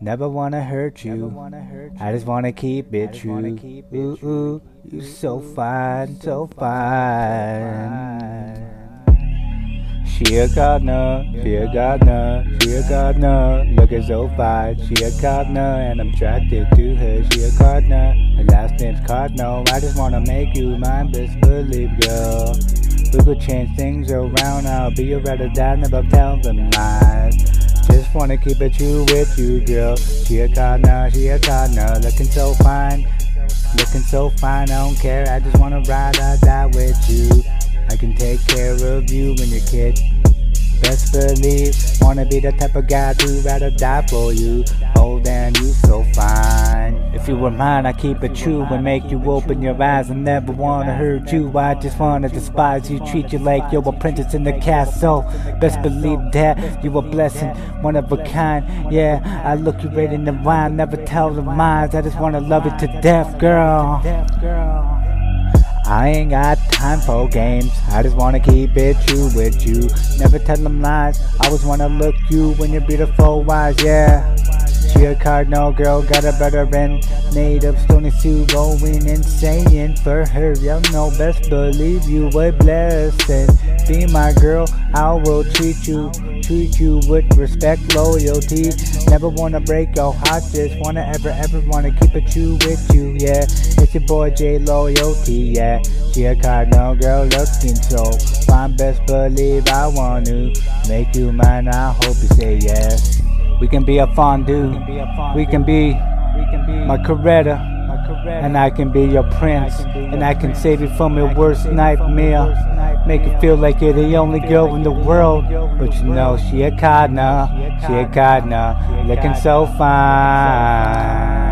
Never wanna hurt you. I just wanna keep it true. Ooh, ooh, you so fine, so fine. She a cardinal, she a cardinal, she a cardinal, looking so fine. She a cardinal, and I'm attracted to her. She a cardinal, her last name's Cardinal. I just wanna make you mine, best believe, girl. We could change things around. I'll be your rather dad, never tell them lies. Wanna keep it true with you, girl. She a cardinal, she a cardinal, looking so fine, looking so fine. I don't care, I just wanna ride or die with you. I can take care of you and your kid. Best believe, wanna be the type of guy to rather die for you. Oh damn, you so fine. If you were mine, I'd keep it true and make you open your eyes. I never wanna hurt you, I just wanna despise you. Treat you like you're a princess in the castle. Best believe that you a blessing, one of a kind. Yeah, I look you right in the eye, never tell the lies. I just wanna love you to death, girl. I ain't got time for games. I just wanna keep it true with you. Never tell them lies. I always wanna look you when you're beautiful eyes. Yeah. A cardinal girl, got a better end. Made of stony Sue, going insane for her. You know, best believe you a blessing. Be my girl, I will treat you, treat you with respect, loyalty. Never wanna break your heart, just wanna ever, ever wanna keep it true with you. Yeah, it's your boy J Loyalty. Yeah, she a cardinal girl, looking so fine. Best believe I want to make you mine. I hope you say yes. We can be a fondue. We can be my Coretta. And I can be your prince. And I can save you from your worst nightmare. Make you feel like you're the only girl in the world. But you know, she a cardinal. She a cardinal. Looking so fine.